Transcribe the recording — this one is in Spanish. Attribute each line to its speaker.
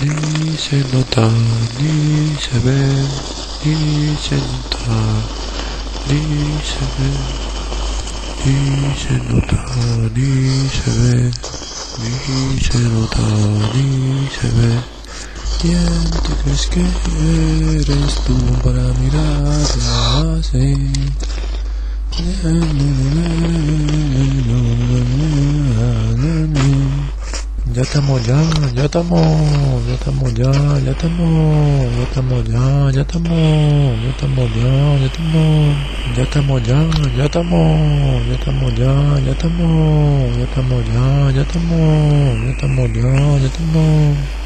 Speaker 1: ni se nota, ni se ve, ni se nota, ni se ve, ni se nota, ni se ve, ni se nota, ni se ve. ¿Quién te crees que eres tú para mirar así? já tá molhado, já tá bom, já tá molhado, já tá bom, já tá molhado, já tá bom, já tá molhado, já tá bom, já tá molhado, já tá bom, já tá molhado, já tá bom, já tá molhado, já tá bom, já tá molhado, já tá bom.